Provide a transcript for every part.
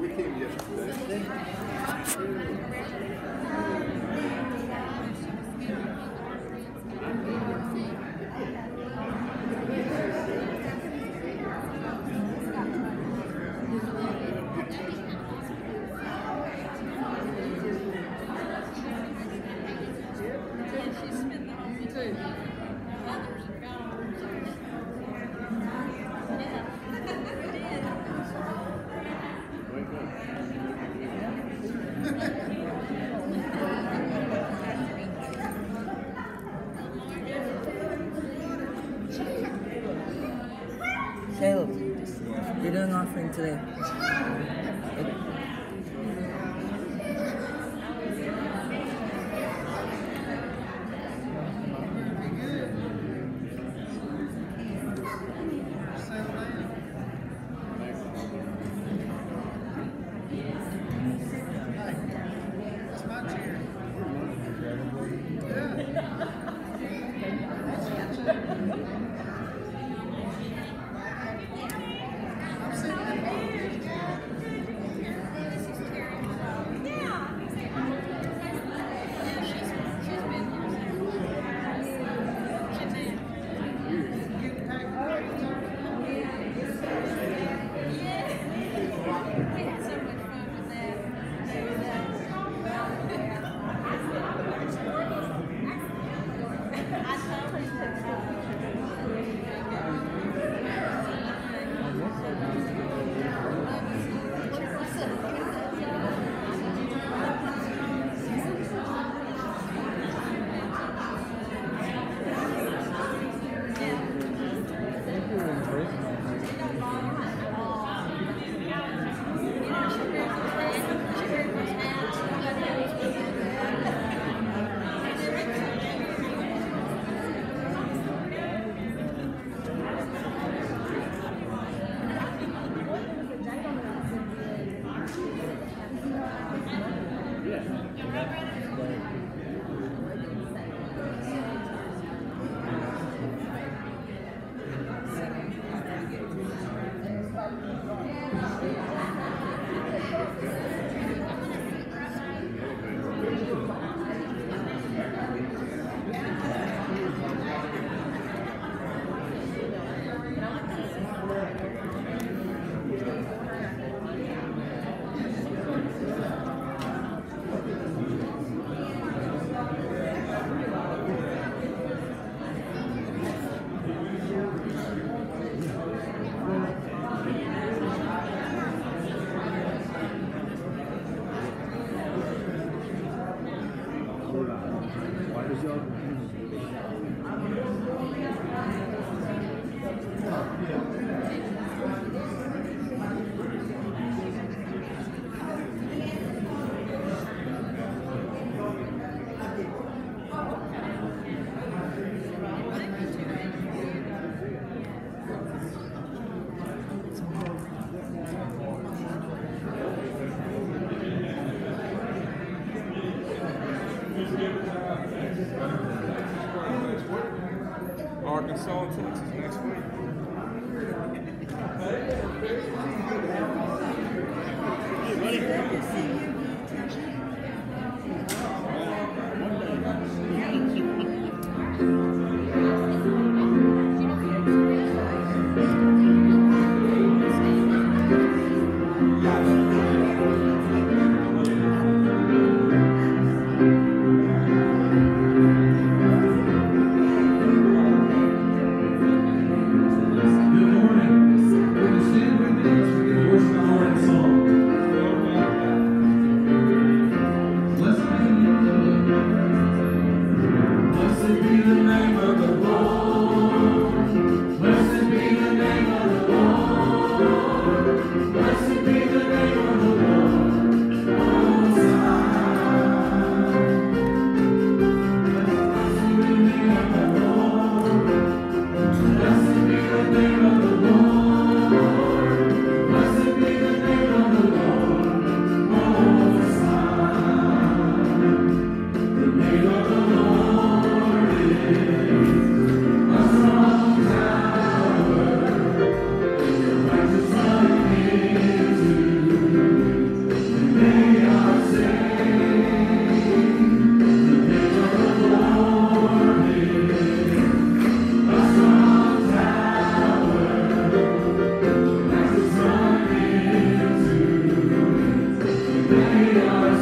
We came yesterday.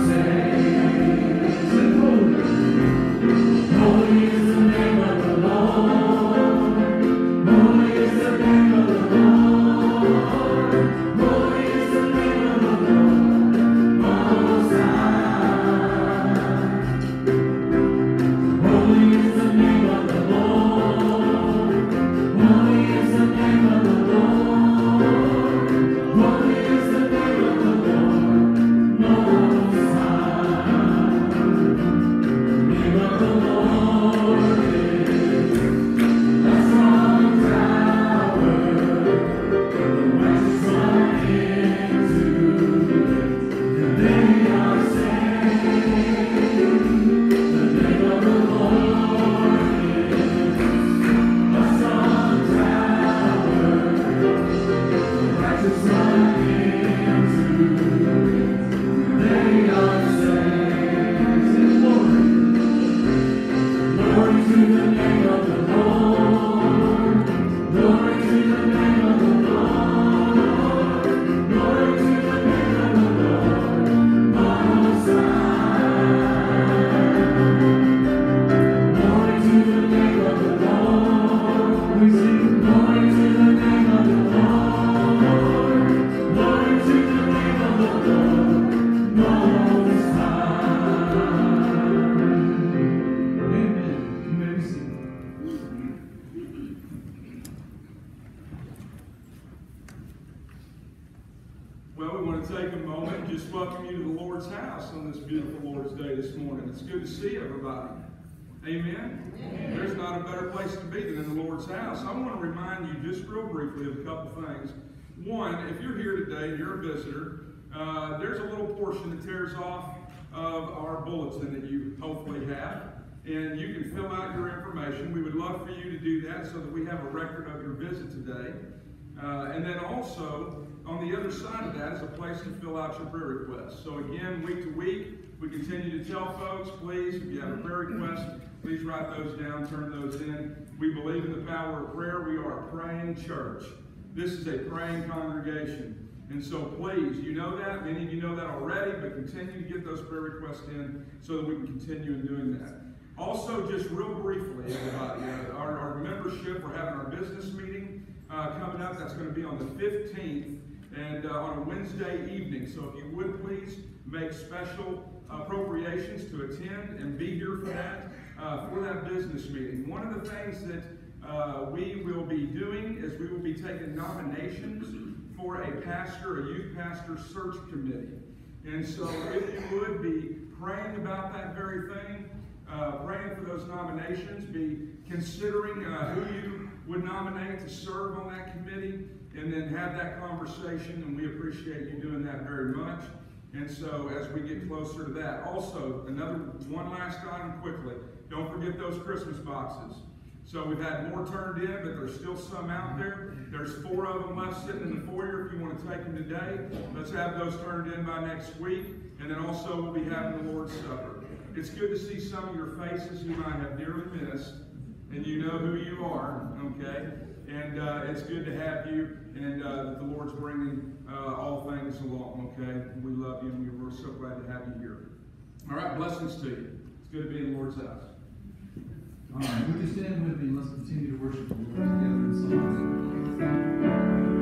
Say Day this morning. It's good to see everybody. Amen? There's not a better place to be than in the Lord's house. I want to remind you just real briefly of a couple things. One, if you're here today and you're a visitor, uh, there's a little portion that tears off of our bulletin that you hopefully have. And you can fill out your information. We would love for you to do that so that we have a record of your visit today. Uh, and then also, on the other side of that is a place to fill out your prayer requests. So again, week to week, we continue to tell folks, please, if you have a prayer request, please write those down, turn those in. We believe in the power of prayer. We are a praying church. This is a praying congregation. And so please, you know that. Many of you know that already, but continue to get those prayer requests in so that we can continue in doing that. Also, just real briefly, everybody, uh, our, our membership, we're having our business meeting uh, coming up. That's going to be on the 15th and uh, on a Wednesday evening. So if you would please make special appropriations to attend and be here for that, uh, for that business meeting. One of the things that uh, we will be doing is we will be taking nominations for a pastor, a youth pastor search committee. And so if you would be praying about that very thing, uh, praying for those nominations, be considering uh, who you would nominate to serve on that committee, and then have that conversation, and we appreciate you doing that very much. And so as we get closer to that, also another one last item quickly. Don't forget those Christmas boxes. So we've had more turned in, but there's still some out there. There's four of them left sitting in the foyer if you want to take them today. Let's have those turned in by next week. And then also we'll be having the Lord's Supper. It's good to see some of your faces you might have dearly missed, and you know who you are, okay? And uh, it's good to have you, and uh, the Lord's bringing uh, all things along, okay? We love you, and we're so glad to have you here. All right, blessings to you. It's good to be in the Lord's house. All right, would you stand with me? Let's continue to worship the Lord together in song.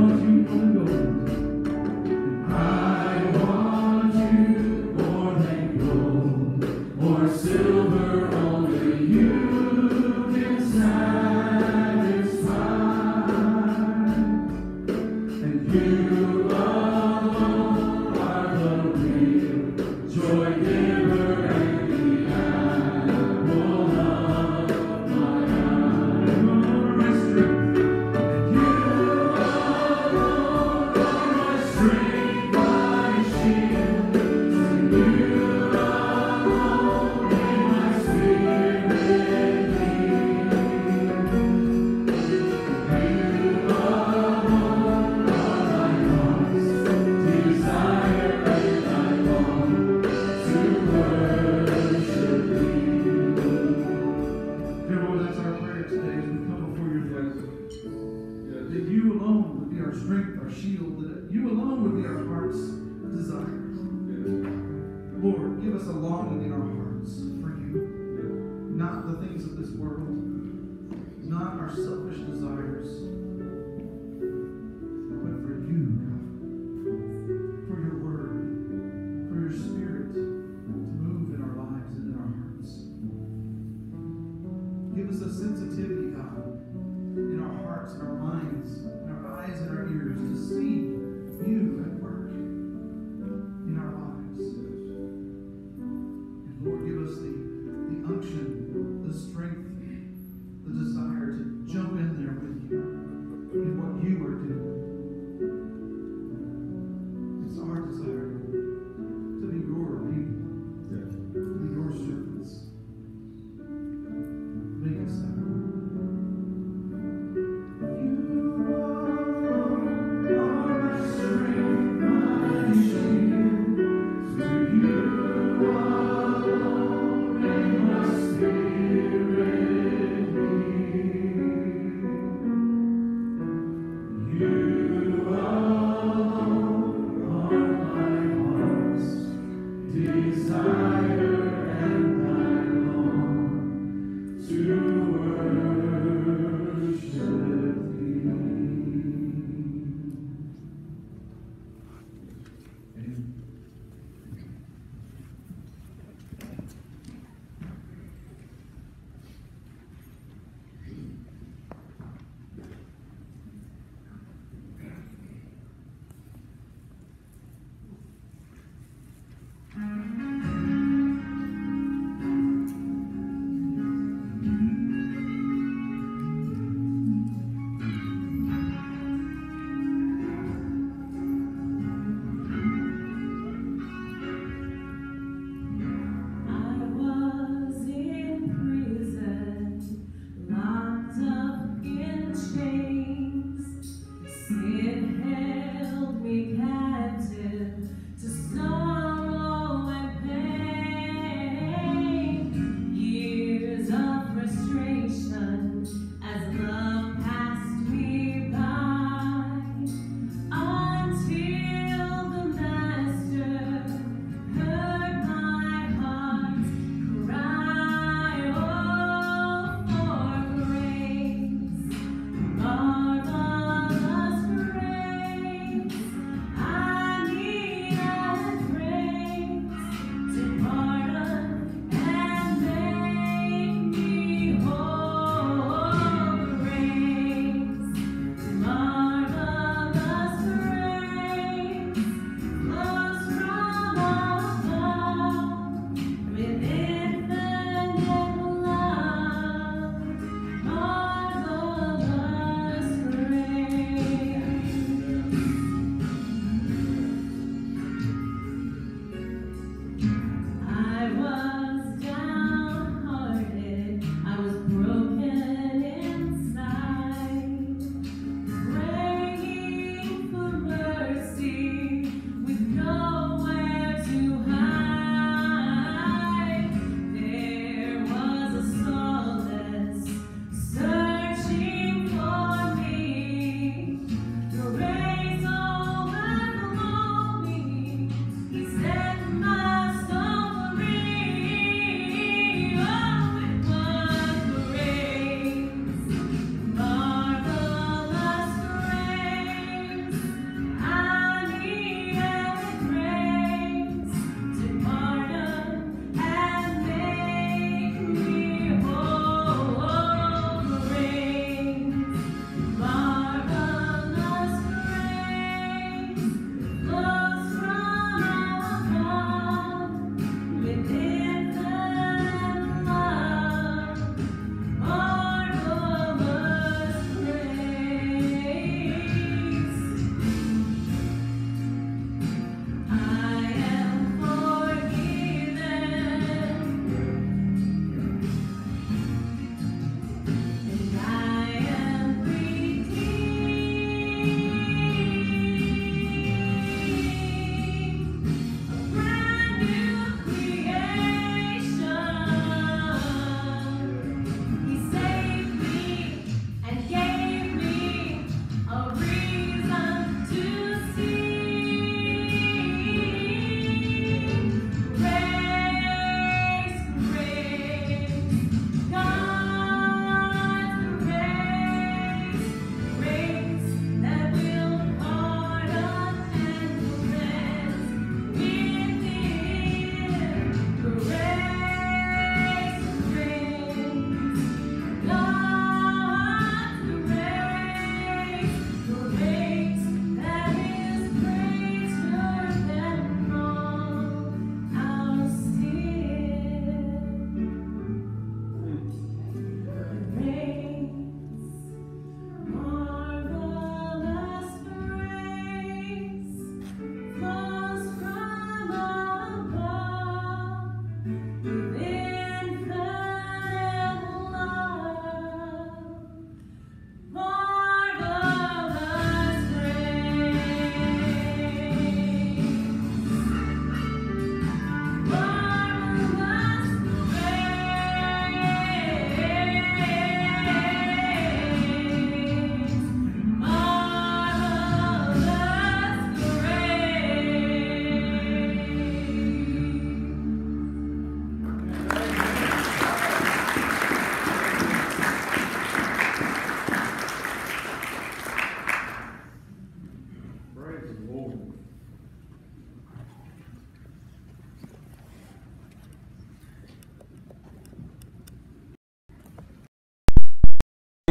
Want you than. I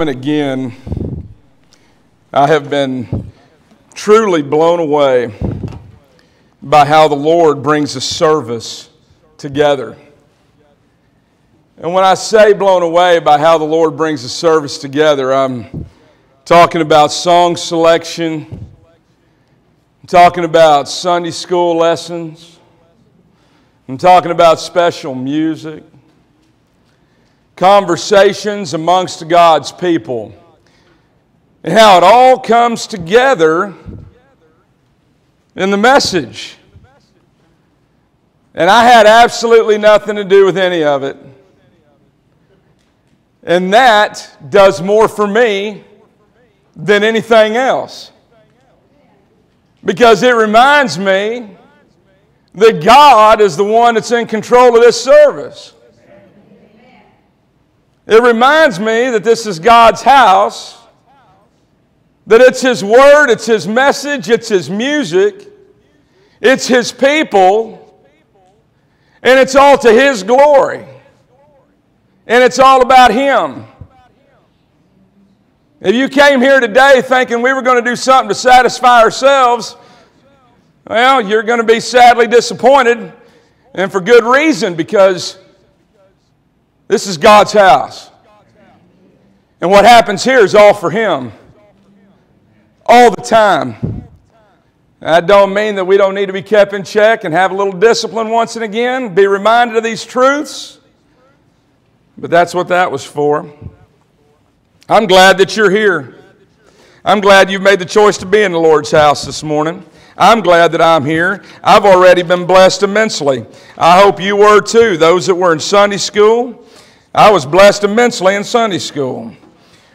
And again, I have been truly blown away by how the Lord brings a service together. And when I say blown away by how the Lord brings a service together, I'm talking about song selection, I'm talking about Sunday school lessons, I'm talking about special music, conversations amongst God's people, and how it all comes together in the message. And I had absolutely nothing to do with any of it. And that does more for me than anything else. Because it reminds me that God is the one that's in control of this service. It reminds me that this is God's house, that it's His Word, it's His message, it's His music, it's His people, and it's all to His glory. And it's all about Him. If you came here today thinking we were going to do something to satisfy ourselves, well, you're going to be sadly disappointed, and for good reason, because this is God's house. And what happens here is all for Him. All the time. That don't mean that we don't need to be kept in check and have a little discipline once and again, be reminded of these truths. But that's what that was for. I'm glad that you're here. I'm glad you've made the choice to be in the Lord's house this morning. I'm glad that I'm here. I've already been blessed immensely. I hope you were too. Those that were in Sunday school, I was blessed immensely in Sunday school.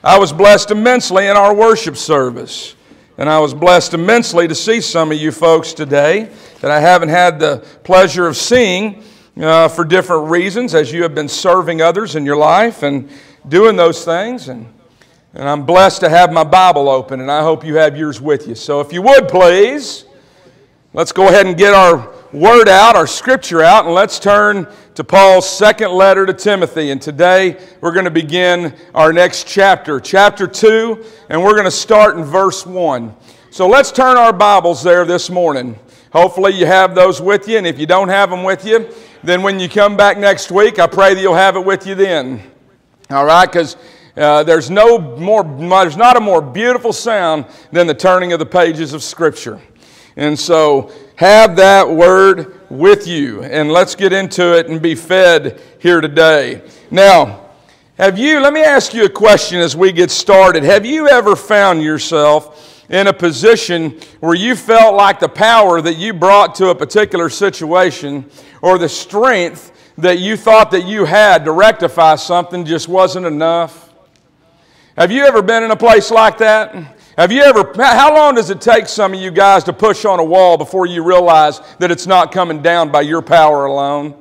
I was blessed immensely in our worship service. And I was blessed immensely to see some of you folks today that I haven't had the pleasure of seeing uh, for different reasons as you have been serving others in your life and doing those things. And, and I'm blessed to have my Bible open, and I hope you have yours with you. So if you would please, Let's go ahead and get our word out, our scripture out, and let's turn to Paul's second letter to Timothy. And today we're going to begin our next chapter, chapter 2, and we're going to start in verse 1. So let's turn our Bibles there this morning. Hopefully you have those with you, and if you don't have them with you, then when you come back next week, I pray that you'll have it with you then. All right? Because uh, there's no more, there's not a more beautiful sound than the turning of the pages of Scripture. And so have that word with you. And let's get into it and be fed here today. Now, have you, let me ask you a question as we get started. Have you ever found yourself in a position where you felt like the power that you brought to a particular situation or the strength that you thought that you had to rectify something just wasn't enough? Have you ever been in a place like that? Have you ever, how long does it take some of you guys to push on a wall before you realize that it's not coming down by your power alone?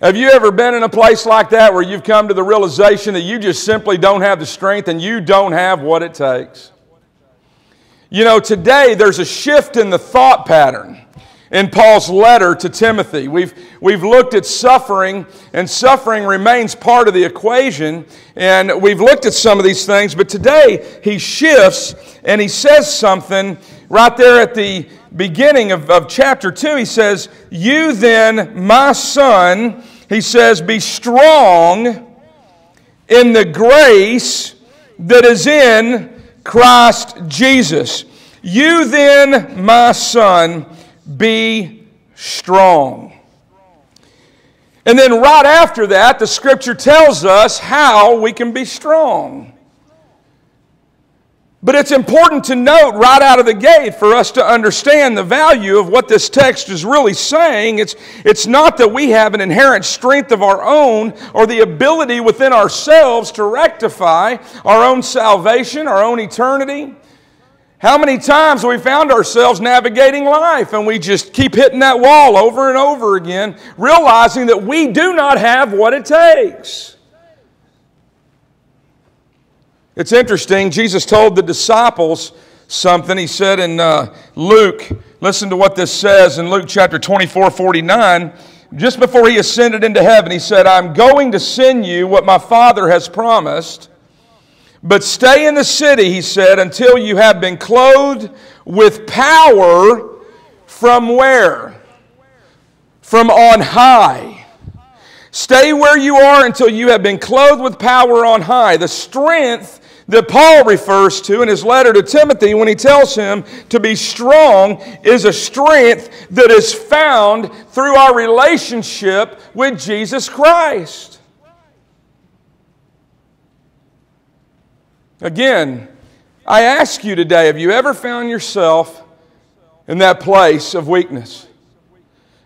Have you ever been in a place like that where you've come to the realization that you just simply don't have the strength and you don't have what it takes? You know, today there's a shift in the thought pattern in Paul's letter to Timothy. We've, we've looked at suffering, and suffering remains part of the equation. And we've looked at some of these things, but today he shifts and he says something right there at the beginning of, of chapter 2. He says, You then, my son, he says, be strong in the grace that is in Christ Jesus. You then, my son, be strong. And then right after that, the scripture tells us how we can be strong. But it's important to note right out of the gate for us to understand the value of what this text is really saying. It's, it's not that we have an inherent strength of our own or the ability within ourselves to rectify our own salvation, our own eternity. How many times we found ourselves navigating life and we just keep hitting that wall over and over again, realizing that we do not have what it takes? It's interesting. Jesus told the disciples something. He said in uh, Luke, listen to what this says in Luke chapter 24 49. Just before he ascended into heaven, he said, I'm going to send you what my Father has promised. But stay in the city, he said, until you have been clothed with power from where? From on high. Stay where you are until you have been clothed with power on high. The strength that Paul refers to in his letter to Timothy when he tells him to be strong is a strength that is found through our relationship with Jesus Christ. Again, I ask you today have you ever found yourself in that place of weakness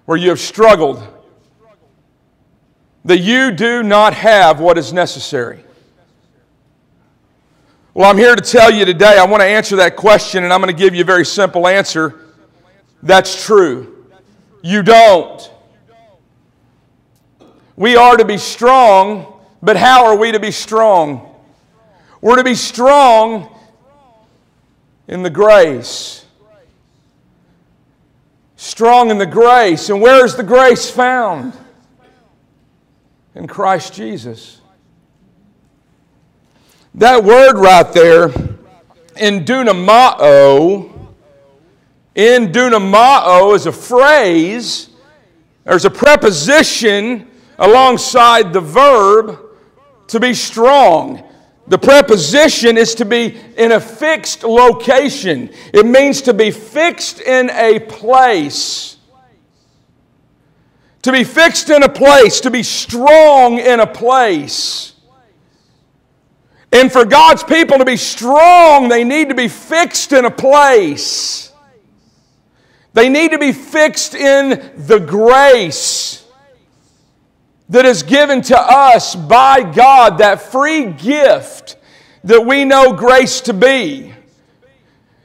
where you have struggled, that you do not have what is necessary? Well, I'm here to tell you today, I want to answer that question, and I'm going to give you a very simple answer. That's true. You don't. We are to be strong, but how are we to be strong? We're to be strong in the grace. Strong in the grace. And where is the grace found? In Christ Jesus. That word right there, in dunamao, in dunamao is a phrase, there's a preposition alongside the verb to be strong. The preposition is to be in a fixed location. It means to be fixed in a place. To be fixed in a place, to be strong in a place. And for God's people to be strong, they need to be fixed in a place. They need to be fixed in the grace that is given to us by God, that free gift that we know grace to be.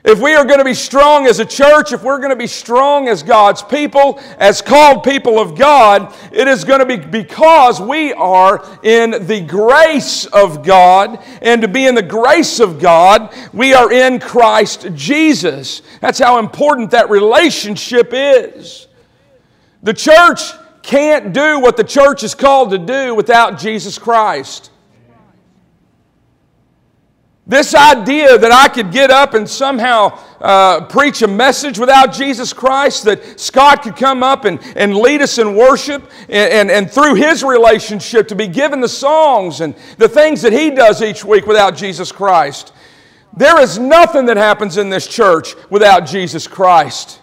If we are going to be strong as a church, if we're going to be strong as God's people, as called people of God, it is going to be because we are in the grace of God. And to be in the grace of God, we are in Christ Jesus. That's how important that relationship is. The church can't do what the church is called to do without Jesus Christ. This idea that I could get up and somehow uh, preach a message without Jesus Christ, that Scott could come up and, and lead us in worship, and, and, and through his relationship to be given the songs and the things that he does each week without Jesus Christ. There is nothing that happens in this church without Jesus Christ.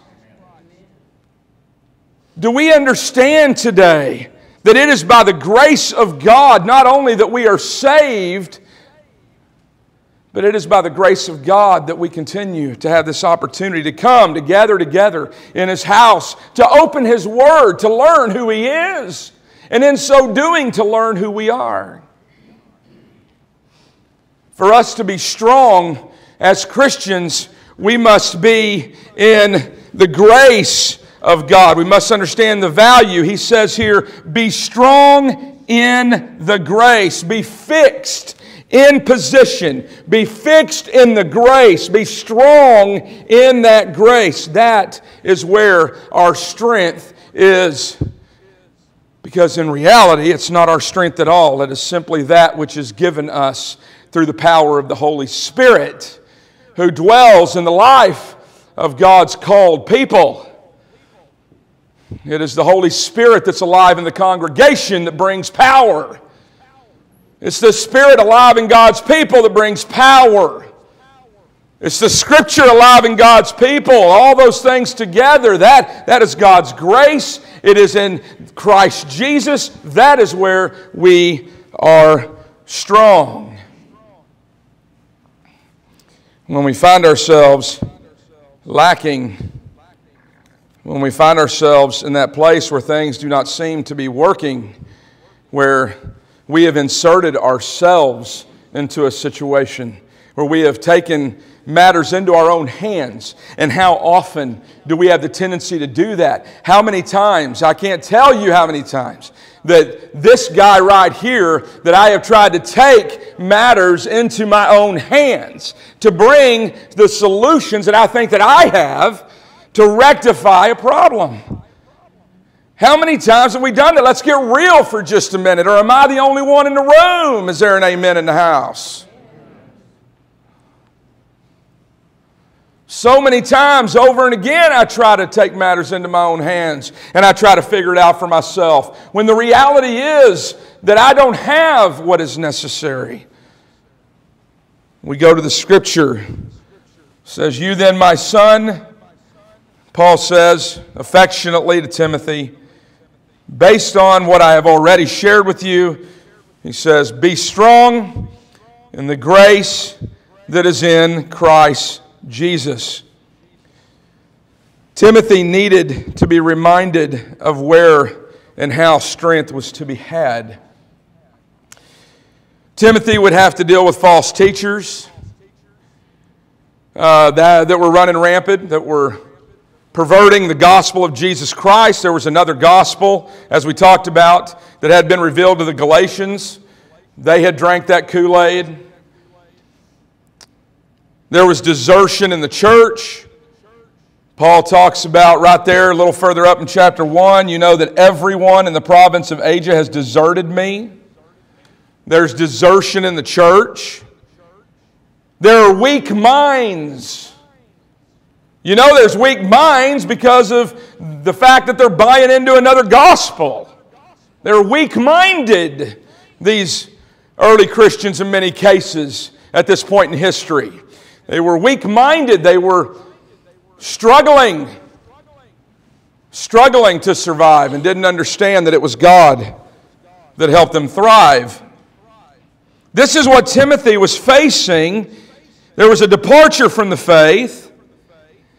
Do we understand today that it is by the grace of God not only that we are saved, but it is by the grace of God that we continue to have this opportunity to come, to gather together in His house, to open His Word, to learn who He is, and in so doing, to learn who we are. For us to be strong as Christians, we must be in the grace of God. We must understand the value. He says here, be strong in the grace, be fixed in position, be fixed in the grace, be strong in that grace. That is where our strength is. Because in reality, it's not our strength at all. It is simply that which is given us through the power of the Holy Spirit who dwells in the life of God's called people. It is the Holy Spirit that's alive in the congregation that brings power. It's the Spirit alive in God's people that brings power. It's the Scripture alive in God's people. All those things together, that, that is God's grace. It is in Christ Jesus. That is where we are strong. When we find ourselves lacking when we find ourselves in that place where things do not seem to be working, where we have inserted ourselves into a situation, where we have taken matters into our own hands. And how often do we have the tendency to do that? How many times? I can't tell you how many times that this guy right here that I have tried to take matters into my own hands to bring the solutions that I think that I have to rectify a problem. How many times have we done that? Let's get real for just a minute. Or am I the only one in the room? Is there an amen in the house? So many times over and again, I try to take matters into my own hands and I try to figure it out for myself when the reality is that I don't have what is necessary. We go to the scripture. It says, You then, my son, Paul says affectionately to Timothy, based on what I have already shared with you, he says, Be strong in the grace that is in Christ Jesus. Timothy needed to be reminded of where and how strength was to be had. Timothy would have to deal with false teachers uh, that, that were running rampant, that were perverting the gospel of Jesus Christ. There was another gospel, as we talked about, that had been revealed to the Galatians. They had drank that Kool Aid. There was desertion in the church. Paul talks about right there, a little further up in chapter 1, you know that everyone in the province of Asia has deserted me. There's desertion in the church. There are weak minds. You know, there's weak minds because of the fact that they're buying into another gospel. They're weak minded, these early Christians, in many cases, at this point in history. They were weak minded. They were struggling, struggling to survive, and didn't understand that it was God that helped them thrive. This is what Timothy was facing. There was a departure from the faith,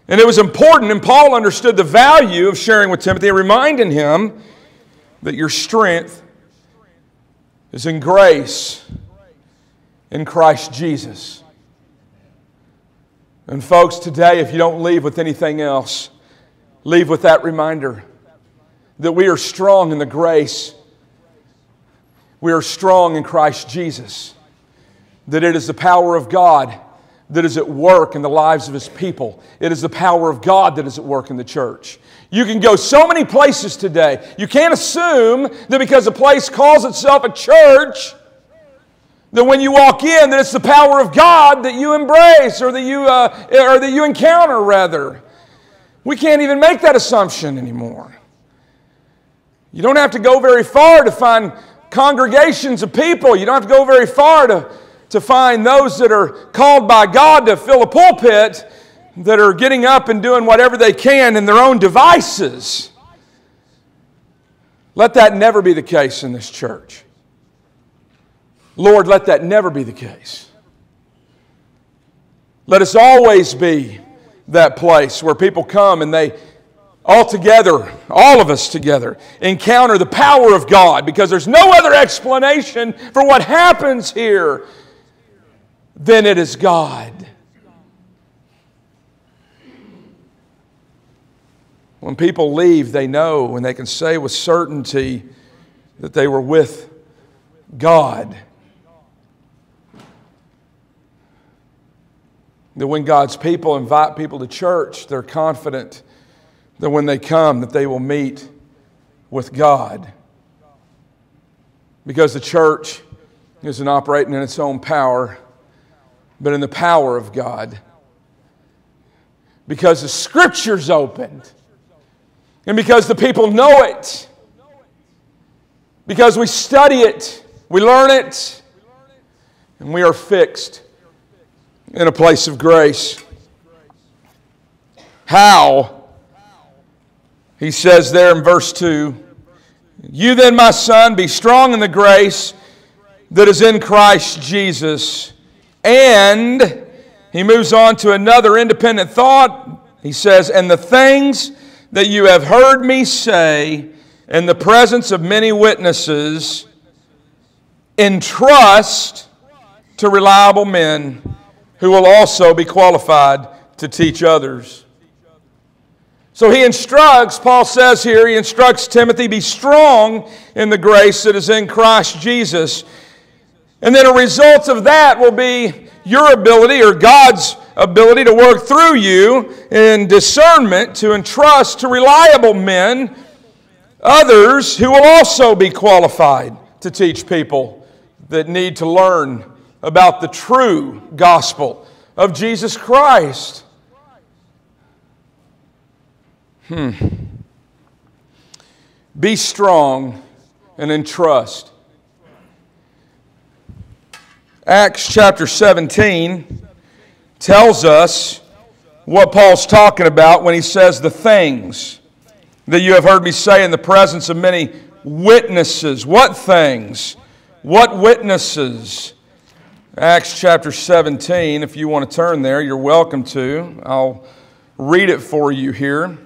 and it was important, and Paul understood the value of sharing with Timothy reminding him that your strength is in grace in Christ Jesus. And, folks, today, if you don't leave with anything else, leave with that reminder that we are strong in the grace. We are strong in Christ Jesus. That it is the power of God that is at work in the lives of His people. It is the power of God that is at work in the church. You can go so many places today. You can't assume that because a place calls itself a church, that when you walk in, that it's the power of God that you embrace or that you, uh, or that you encounter, rather. We can't even make that assumption anymore. You don't have to go very far to find congregations of people. You don't have to go very far to, to find those that are called by God to fill a pulpit that are getting up and doing whatever they can in their own devices. Let that never be the case in this church. Lord, let that never be the case. Let us always be that place where people come and they all together, all of us together, encounter the power of God because there's no other explanation for what happens here than it is God. When people leave, they know and they can say with certainty that they were with God. That when God's people invite people to church, they're confident that when they come that they will meet with God. Because the church isn't operating in its own power, but in the power of God. Because the scripture's opened. And because the people know it. Because we study it, we learn it, and we are fixed in a place of grace. How? He says there in verse 2 You then, my son, be strong in the grace that is in Christ Jesus. And he moves on to another independent thought. He says, And the things that you have heard me say in the presence of many witnesses, entrust to reliable men who will also be qualified to teach others. So he instructs, Paul says here, he instructs Timothy, be strong in the grace that is in Christ Jesus. And then a result of that will be your ability or God's ability to work through you in discernment to entrust to reliable men others who will also be qualified to teach people that need to learn about the true gospel of Jesus Christ. Hmm. Be strong and entrust. Acts chapter 17 tells us what Paul's talking about when he says the things that you have heard me say in the presence of many witnesses. What things? What witnesses? Acts chapter 17, if you want to turn there, you're welcome to. I'll read it for you here.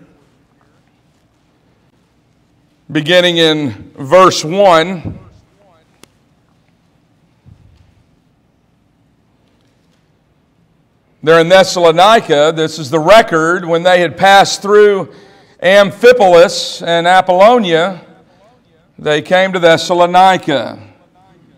Beginning in verse 1. There in Thessalonica, this is the record when they had passed through Amphipolis and Apollonia, they came to Thessalonica,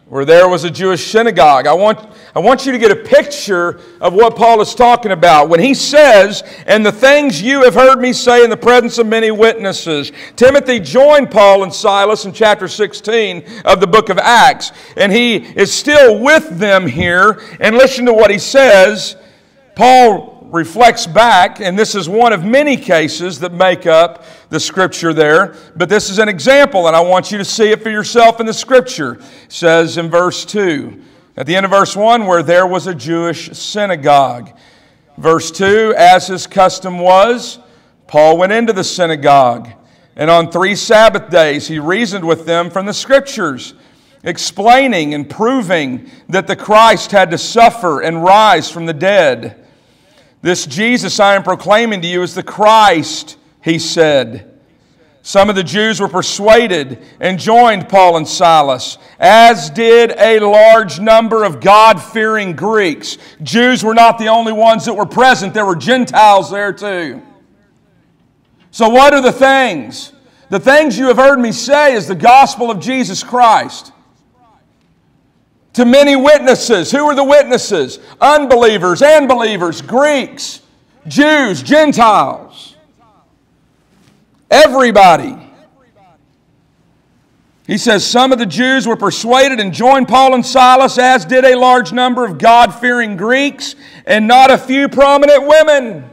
where there was a Jewish synagogue. I want, I want you to get a picture of what Paul is talking about. When he says, And the things you have heard me say in the presence of many witnesses, Timothy joined Paul and Silas in chapter 16 of the book of Acts, and he is still with them here. And listen to what he says. Paul reflects back, and this is one of many cases that make up the scripture there, but this is an example, and I want you to see it for yourself in the scripture. It says in verse 2, at the end of verse 1, where there was a Jewish synagogue. Verse 2, as his custom was, Paul went into the synagogue, and on three Sabbath days he reasoned with them from the scriptures explaining and proving that the Christ had to suffer and rise from the dead this Jesus I am proclaiming to you is the Christ, he said. Some of the Jews were persuaded and joined Paul and Silas, as did a large number of God fearing Greeks. Jews were not the only ones that were present, there were Gentiles there too. So, what are the things? The things you have heard me say is the gospel of Jesus Christ to many witnesses. Who are the witnesses? Unbelievers and believers, Greeks, Jews, Gentiles. Everybody. He says some of the Jews were persuaded and joined Paul and Silas, as did a large number of God fearing Greeks and not a few prominent women.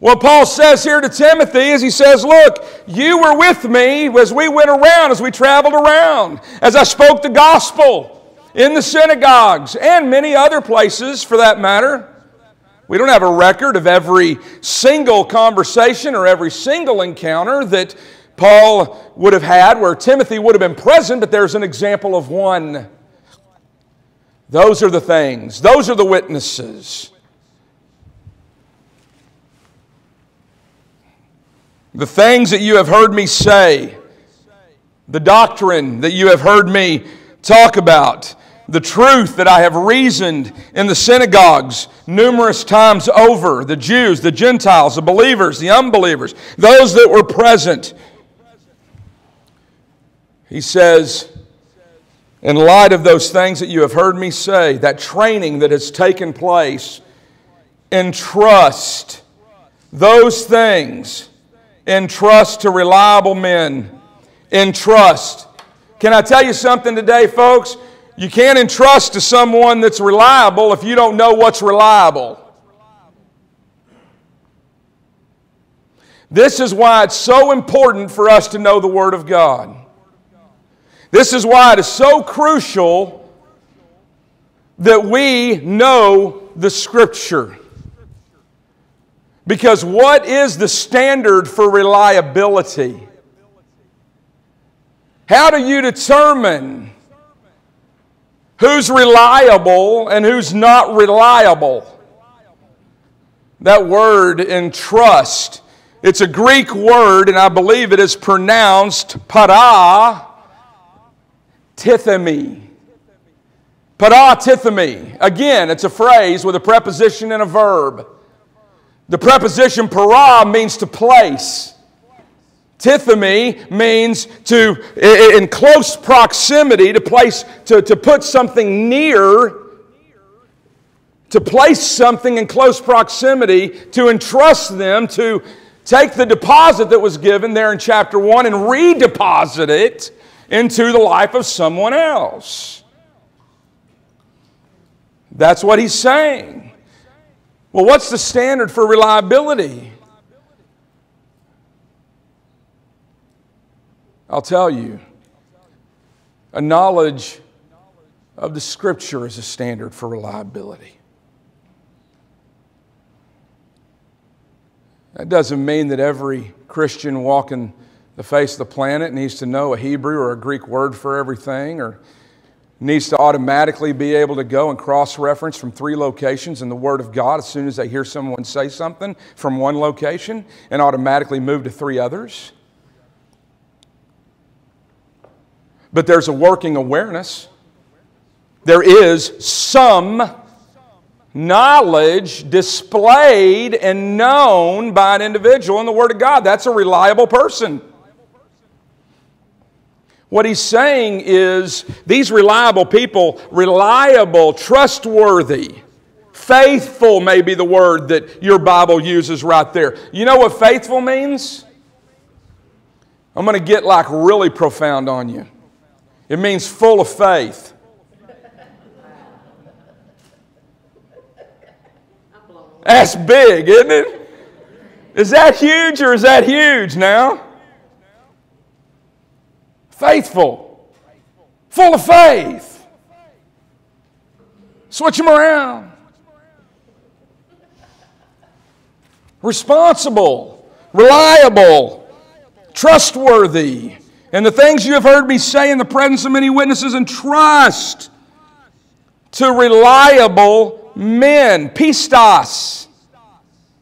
What Paul says here to Timothy is he says, Look, you were with me as we went around, as we traveled around, as I spoke the gospel in the synagogues and many other places for that matter. We don't have a record of every single conversation or every single encounter that Paul would have had where Timothy would have been present, but there's an example of one. Those are the things, those are the witnesses. The things that you have heard me say, the doctrine that you have heard me talk about, the truth that I have reasoned in the synagogues numerous times over, the Jews, the Gentiles, the believers, the unbelievers, those that were present. He says, in light of those things that you have heard me say, that training that has taken place, entrust those things Entrust to reliable men. Entrust. Can I tell you something today, folks? You can't entrust to someone that's reliable if you don't know what's reliable. This is why it's so important for us to know the Word of God. This is why it is so crucial that we know the Scripture. Because what is the standard for reliability? How do you determine who's reliable and who's not reliable? That word in trust, it's a Greek word, and I believe it is pronounced para tithemi. Para tithemi. Again, it's a phrase with a preposition and a verb. The preposition para means to place. Tithemi means to, in close proximity, to place, to, to put something near, to place something in close proximity, to entrust them, to take the deposit that was given there in chapter 1 and redeposit it into the life of someone else. That's what he's saying. Well, what's the standard for reliability? I'll tell you. A knowledge of the scripture is a standard for reliability. That doesn't mean that every Christian walking the face of the planet needs to know a Hebrew or a Greek word for everything or needs to automatically be able to go and cross reference from three locations in the Word of God as soon as they hear someone say something from one location and automatically move to three others. But there's a working awareness. There is some knowledge displayed and known by an individual in the Word of God. That's a reliable person. What he's saying is these reliable people, reliable, trustworthy, faithful may be the word that your Bible uses right there. You know what faithful means? I'm going to get like really profound on you. It means full of faith. That's big, isn't it? Is that huge or is that huge now? Faithful, full of faith. Switch them around. Responsible, reliable, trustworthy. And the things you have heard me say in the presence of many witnesses, and trust to reliable men. Pistos.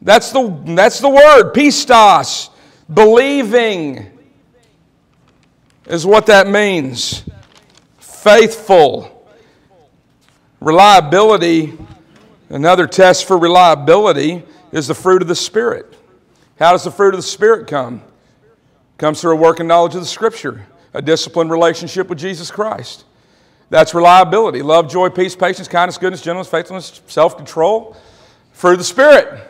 That's the, that's the word, pistos. Believing is what that means. Faithful. Reliability, another test for reliability is the fruit of the Spirit. How does the fruit of the Spirit come? It comes through a working knowledge of the Scripture, a disciplined relationship with Jesus Christ. That's reliability. Love, joy, peace, patience, kindness, goodness, gentleness, faithfulness, self control. Fruit of the Spirit.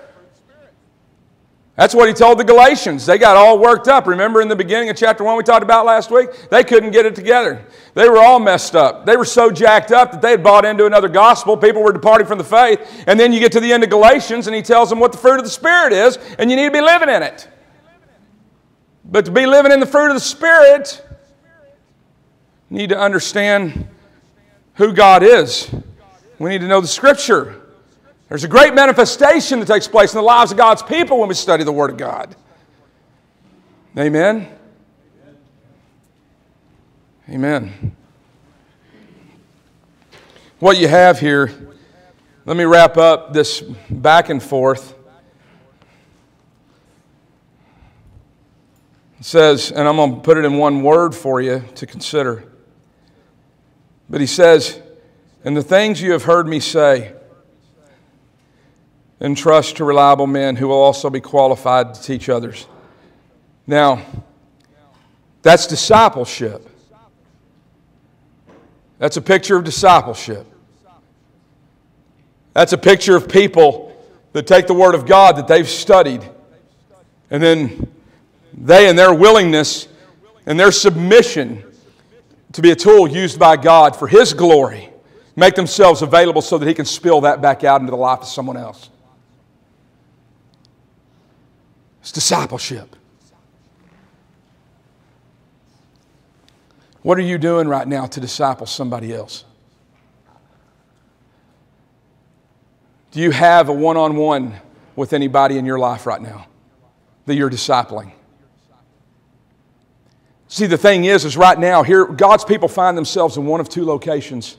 That's what he told the Galatians. They got all worked up. Remember in the beginning of chapter 1 we talked about last week? They couldn't get it together. They were all messed up. They were so jacked up that they had bought into another gospel. People were departing from the faith. And then you get to the end of Galatians and he tells them what the fruit of the Spirit is, and you need to be living in it. But to be living in the fruit of the Spirit, you need to understand who God is. We need to know the Scripture. There's a great manifestation that takes place in the lives of God's people when we study the Word of God. Amen. Amen. What you have here, let me wrap up this back and forth. It says, and I'm going to put it in one word for you to consider. But he says, And the things you have heard me say, entrust to reliable men who will also be qualified to teach others. Now, that's discipleship. That's a picture of discipleship. That's a picture of people that take the Word of God that they've studied, and then they, and their willingness and their submission to be a tool used by God for His glory, make themselves available so that He can spill that back out into the life of someone else. It's discipleship. What are you doing right now to disciple somebody else? Do you have a one on one with anybody in your life right now that you're discipling? See, the thing is, is right now, here, God's people find themselves in one of two locations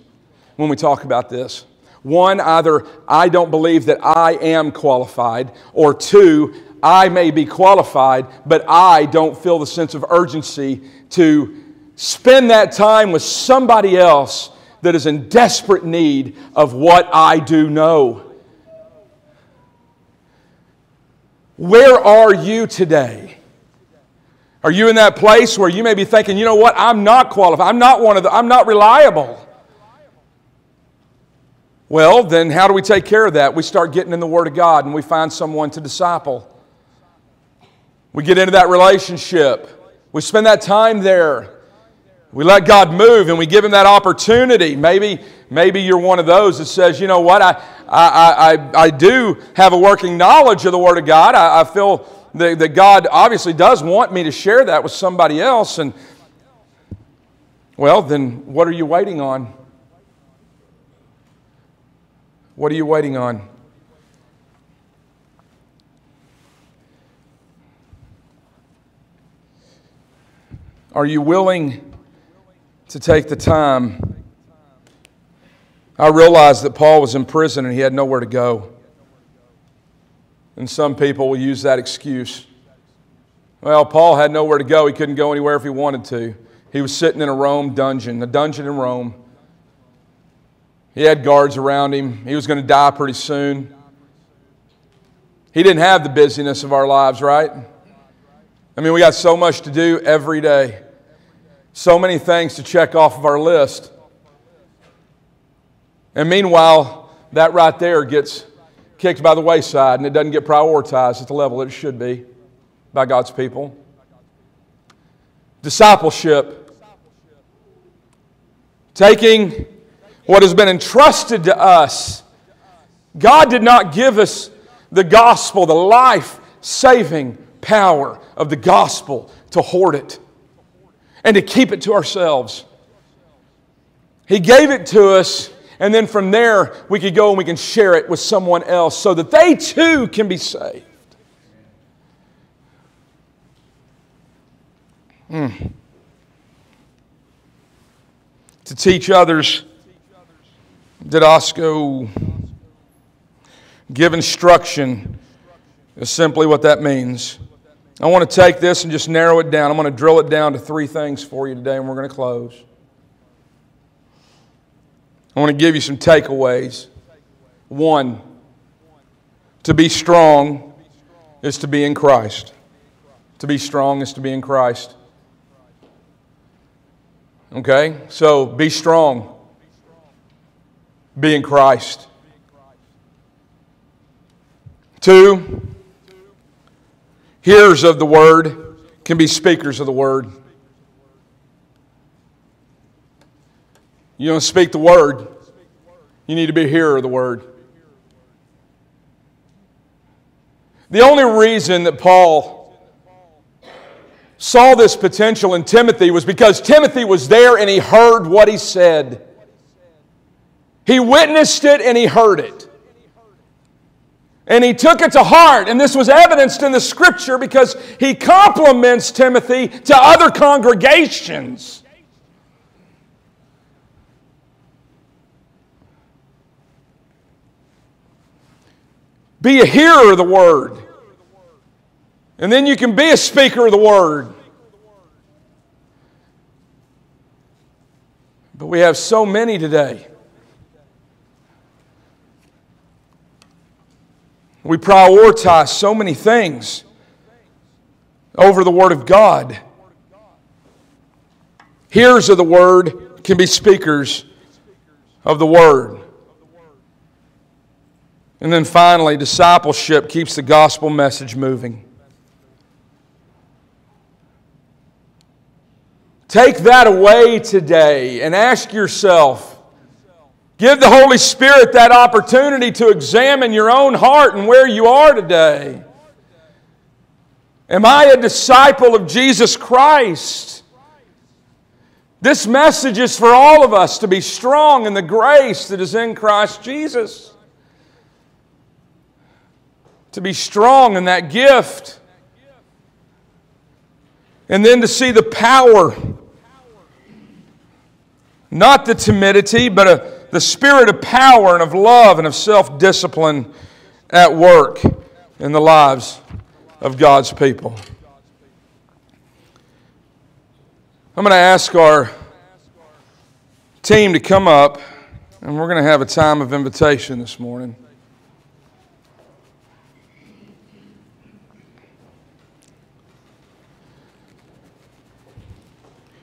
when we talk about this. One, either I don't believe that I am qualified, or two, I may be qualified, but I don't feel the sense of urgency to spend that time with somebody else that is in desperate need of what I do know. Where are you today? Are you in that place where you may be thinking, you know what, I'm not qualified, I'm not one of the, I'm not reliable? Well, then how do we take care of that? We start getting in the Word of God and we find someone to disciple. We get into that relationship. We spend that time there. We let God move and we give Him that opportunity. Maybe, maybe you're one of those that says, you know what, I, I, I, I do have a working knowledge of the Word of God. I, I feel that, that God obviously does want me to share that with somebody else. And, Well, then what are you waiting on? What are you waiting on? Are you willing to take the time? I realized that Paul was in prison and he had nowhere to go. And some people will use that excuse. Well, Paul had nowhere to go. He couldn't go anywhere if he wanted to. He was sitting in a Rome dungeon, a dungeon in Rome. He had guards around him. He was going to die pretty soon. He didn't have the busyness of our lives, right? I mean, we got so much to do every day, so many things to check off of our list. And meanwhile, that right there gets kicked by the wayside and it doesn't get prioritized at the level that it should be by God's people. Discipleship. Taking what has been entrusted to us. God did not give us the gospel, the life saving power of the gospel to hoard it and to keep it to ourselves. He gave it to us, and then from there we could go and we can share it with someone else so that they too can be saved. Mm. To teach others, didasko give instruction is simply what that means. I want to take this and just narrow it down. I'm going to drill it down to three things for you today, and we're going to close. I want to give you some takeaways. One, to be strong is to be in Christ. To be strong is to be in Christ. Okay? So be strong. Be in Christ. Two, hearers of the word can be speakers of the word. You don't speak the word, you need to be a hearer of the word. The only reason that Paul saw this potential in Timothy was because Timothy was there and he heard what he said. He witnessed it and he heard it. And he took it to heart, and this was evidenced in the scripture because he compliments Timothy to other congregations. Be a hearer of the word. And then you can be a speaker of the word. But we have so many today. We prioritize so many things over the Word of God. Hearers of the Word can be speakers of the Word. And then finally, discipleship keeps the gospel message moving. Take that away today and ask yourself give the Holy Spirit that opportunity to examine your own heart and where you are today. Am I a disciple of Jesus Christ? This message is for all of us to be strong in the grace that is in Christ Jesus. To be strong in that gift. And then to see the power not the timidity, but a, the spirit of power and of love and of self discipline at work in the lives of God's people. I'm going to ask our team to come up, and we're going to have a time of invitation this morning.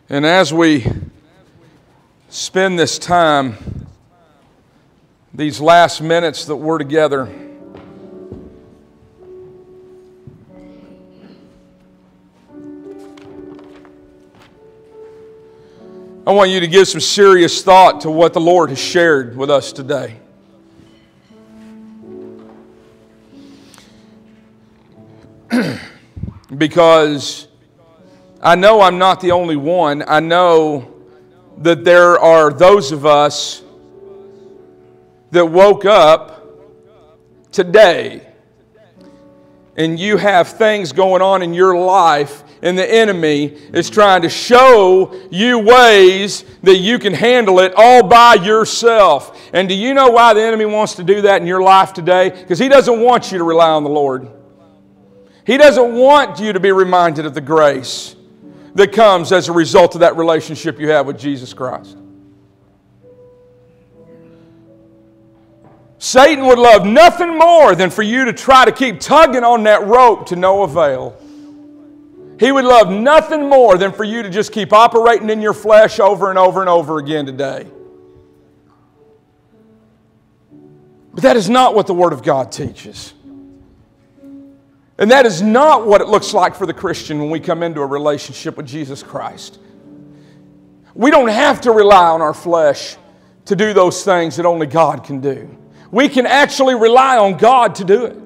And as we spend this time, these last minutes that we're together. I want you to give some serious thought to what the Lord has shared with us today. because I know I'm not the only one. I know that there are those of us that woke up today and you have things going on in your life and the enemy is trying to show you ways that you can handle it all by yourself. And do you know why the enemy wants to do that in your life today? Because he doesn't want you to rely on the Lord. He doesn't want you to be reminded of the grace that comes as a result of that relationship you have with Jesus Christ. Satan would love nothing more than for you to try to keep tugging on that rope to no avail. He would love nothing more than for you to just keep operating in your flesh over and over and over again today. But that is not what the Word of God teaches. And that is not what it looks like for the Christian when we come into a relationship with Jesus Christ. We don't have to rely on our flesh to do those things that only God can do. We can actually rely on God to do it.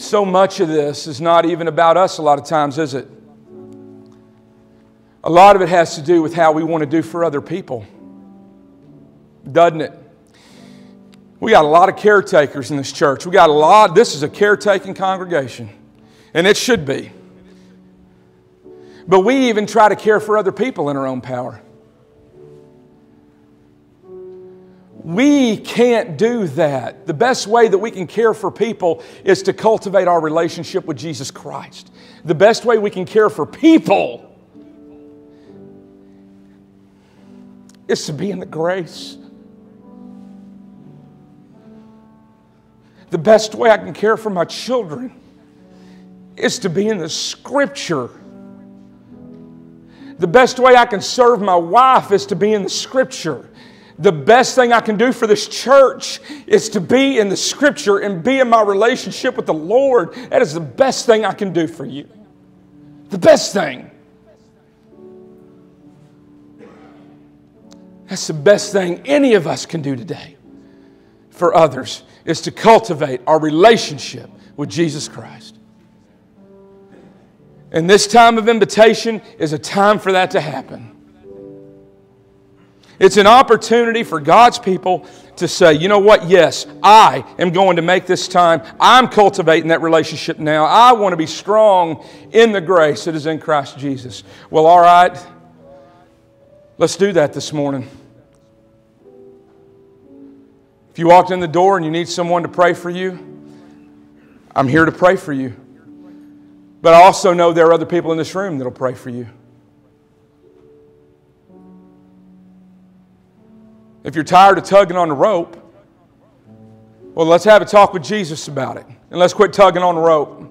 So much of this is not even about us a lot of times, is it? A lot of it has to do with how we want to do for other people, doesn't it? We got a lot of caretakers in this church. We got a lot, this is a caretaking congregation, and it should be. But we even try to care for other people in our own power. We can't do that. The best way that we can care for people is to cultivate our relationship with Jesus Christ. The best way we can care for people is to be in the grace. The best way I can care for my children is to be in the scripture. The best way I can serve my wife is to be in the scripture. The best thing I can do for this church is to be in the scripture and be in my relationship with the Lord. That is the best thing I can do for you. The best thing. That's the best thing any of us can do today for others is to cultivate our relationship with Jesus Christ. And this time of invitation is a time for that to happen. It's an opportunity for God's people to say, you know what? Yes, I am going to make this time. I'm cultivating that relationship now. I want to be strong in the grace that is in Christ Jesus. Well, all right. Let's do that this morning. If you walked in the door and you need someone to pray for you, I'm here to pray for you. But I also know there are other people in this room that'll pray for you. If you're tired of tugging on the rope, well, let's have a talk with Jesus about it. And let's quit tugging on the rope.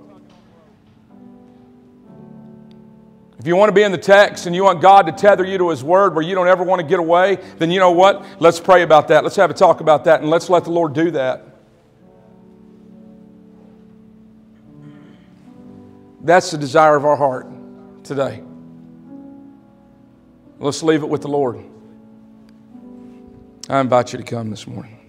If you want to be in the text and you want God to tether you to His Word where you don't ever want to get away, then you know what? Let's pray about that. Let's have a talk about that and let's let the Lord do that. That's the desire of our heart today. Let's leave it with the Lord. I invite you to come this morning.